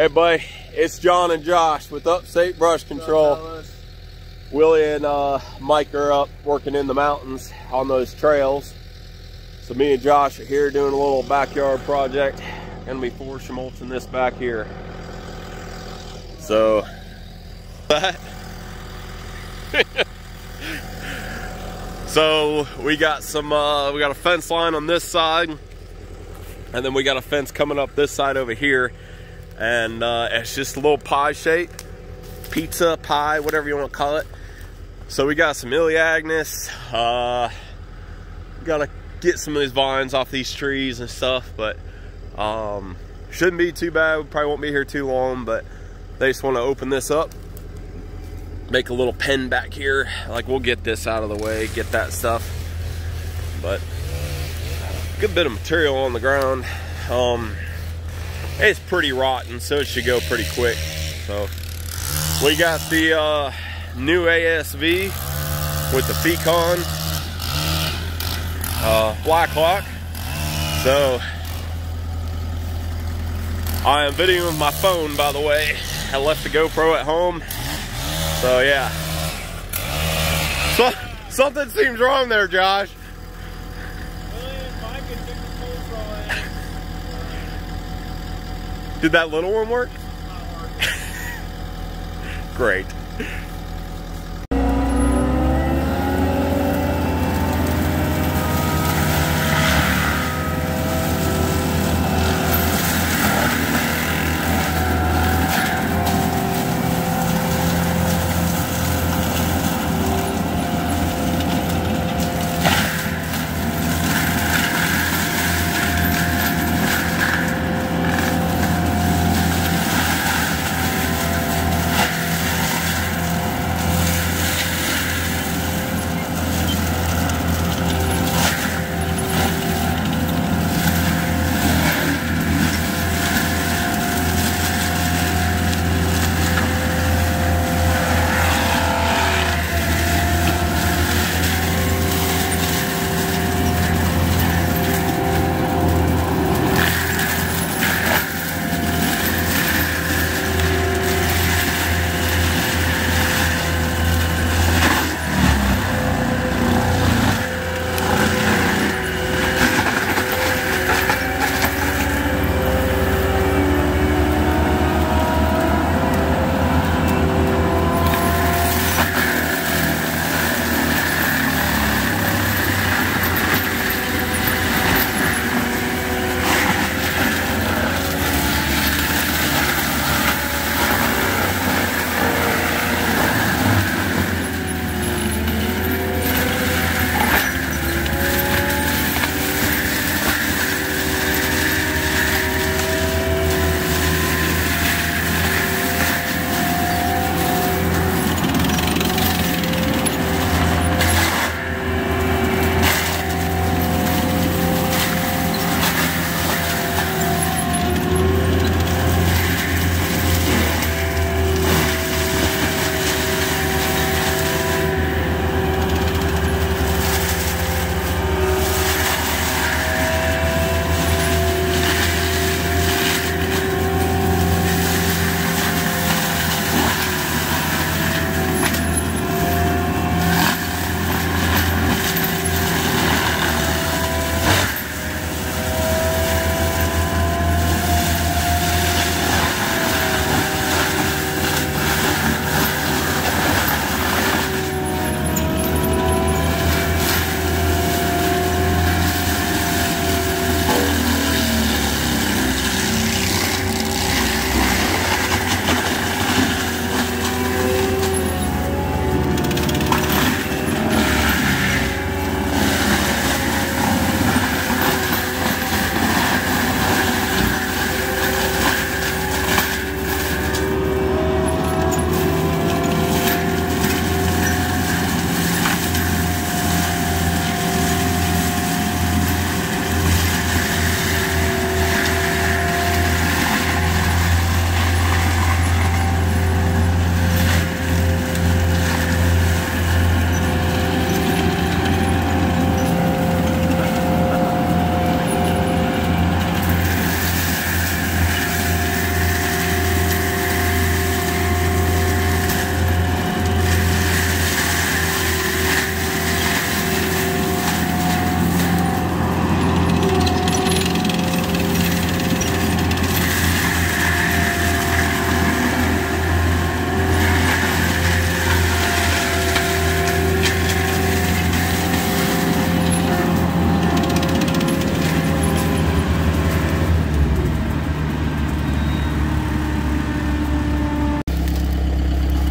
Hey, buddy, it's John and Josh with Upstate Brush Control. Willie and uh, Mike are up working in the mountains on those trails. So me and Josh are here doing a little backyard project. Gonna be forestry mulching this back here. So, so we got some, uh, we got a fence line on this side, and then we got a fence coming up this side over here and uh, it's just a little pie shape. Pizza pie whatever you want to call it. So we got some elaeagnus uh gotta get some of these vines off these trees and stuff but um shouldn't be too bad. We probably won't be here too long but they just want to open this up. Make a little pen back here. Like we'll get this out of the way get that stuff. But good bit of material on the ground. Um it's pretty rotten, so it should go pretty quick. So we got the uh, new ASV with the Fecon uh, Blacklock. So I am videoing with my phone, by the way. I left the GoPro at home. So yeah. So, something seems wrong there, Josh. Did that little one work? Great.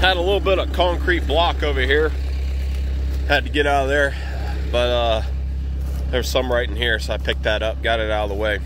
Had a little bit of concrete block over here. Had to get out of there, but uh, there's some right in here, so I picked that up, got it out of the way.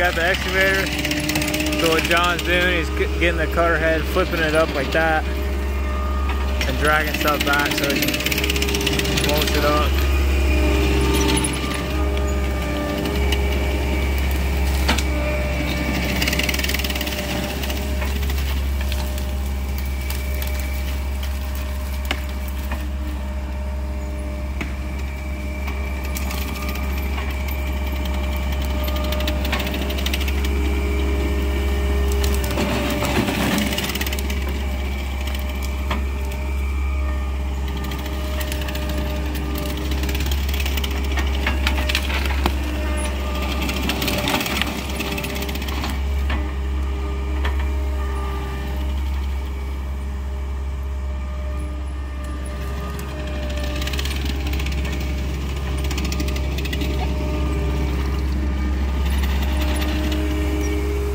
Got the excavator. So what John's doing, he's getting the cutter head, flipping it up like that, and dragging stuff back so he can it up.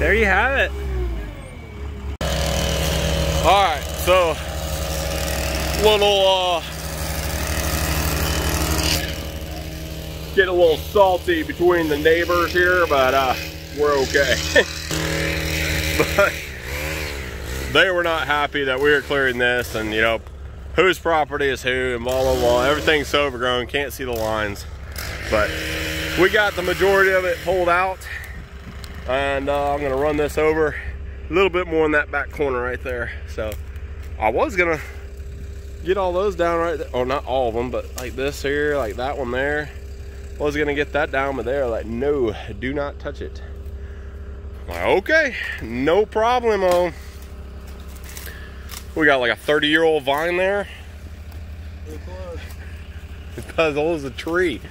There you have it. All right, so little uh, getting a little salty between the neighbors here, but uh, we're okay. but they were not happy that we were clearing this, and you know, whose property is who, and blah blah blah. Everything's overgrown, can't see the lines, but we got the majority of it pulled out and uh, I'm gonna run this over a little bit more in that back corner right there. So I was gonna get all those down right there. Oh, not all of them, but like this here, like that one there. I was gonna get that down, but they're like, no, do not touch it. I'm like, okay, no problemo. We got like a 30 year old vine there. It's as old as a tree.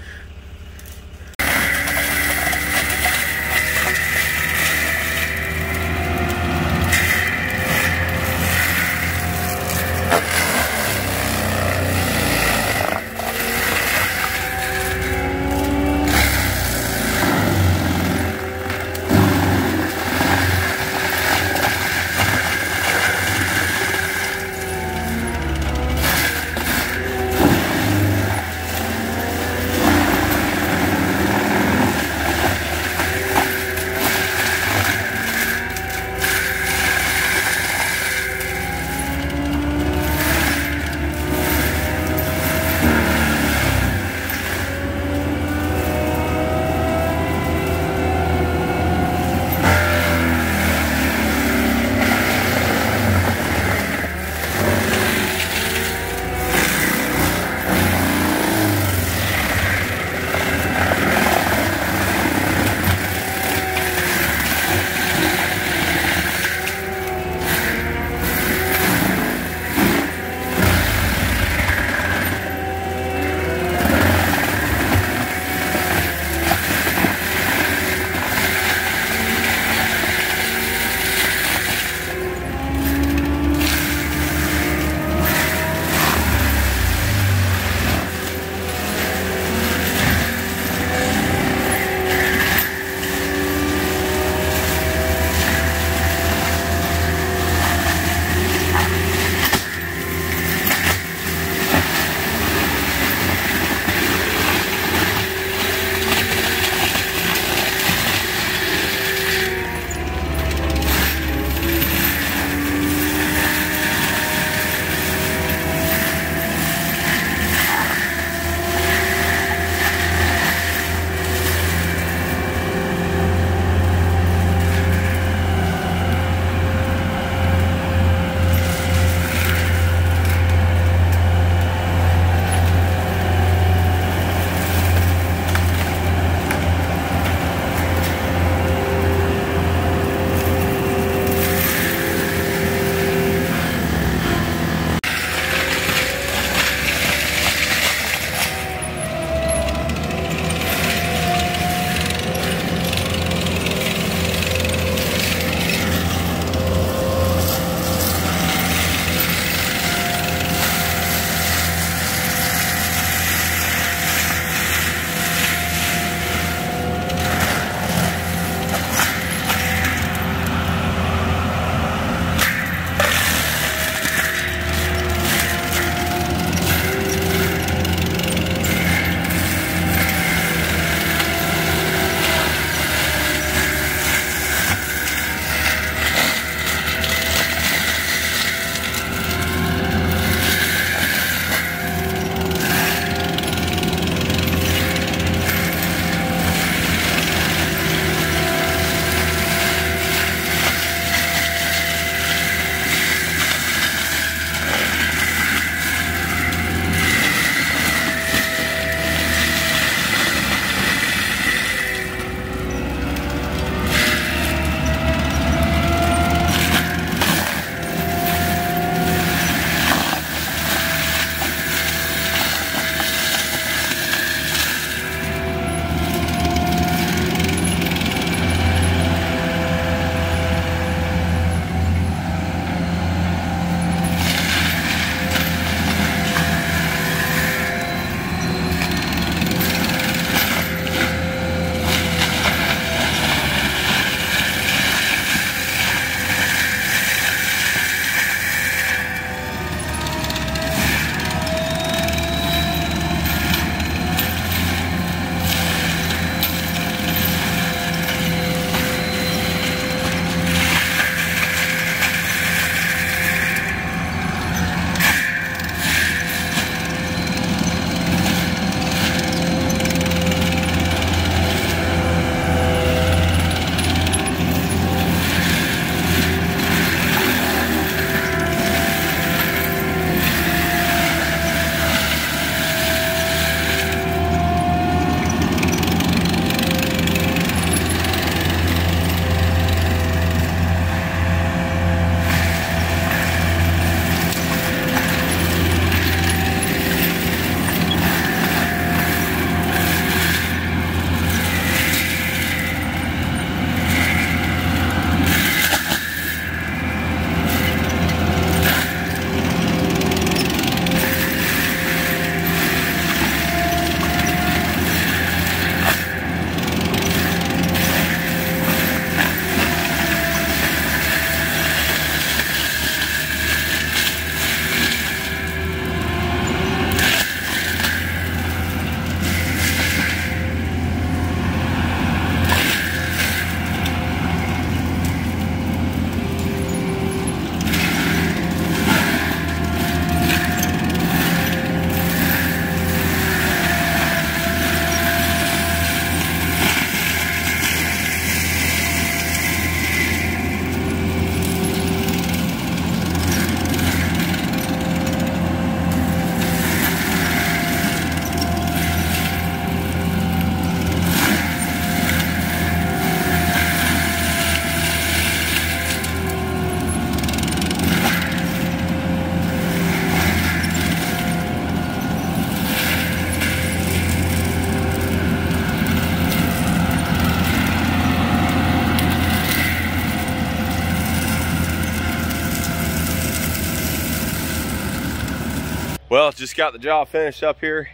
Well, just got the job finished up here.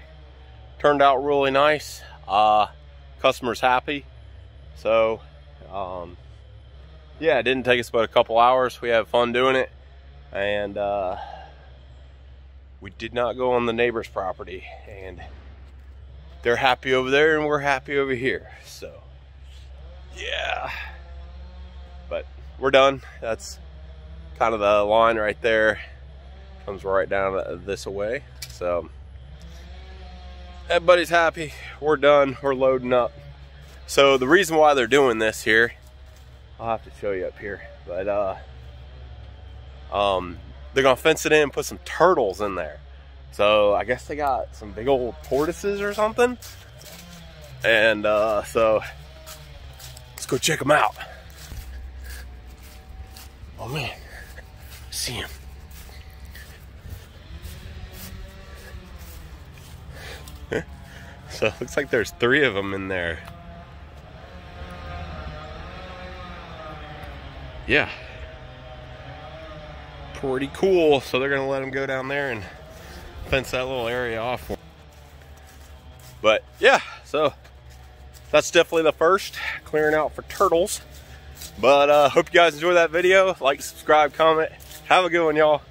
Turned out really nice. Uh, customer's happy. So, um, yeah, it didn't take us but a couple hours. We had fun doing it. And uh, we did not go on the neighbor's property. And they're happy over there and we're happy over here. So, yeah. But we're done. That's kind of the line right there. Comes right down this way. So, everybody's happy. We're done. We're loading up. So the reason why they're doing this here, I'll have to show you up here, but uh, um, they're gonna fence it in put some turtles in there. So I guess they got some big old tortoises or something. And uh, so let's go check them out. Oh man, see him. So it looks like there's three of them in there. Yeah. Pretty cool. So they're gonna let them go down there and fence that little area off But yeah, so that's definitely the first clearing out for turtles. But uh hope you guys enjoy that video. Like, subscribe, comment. Have a good one, y'all.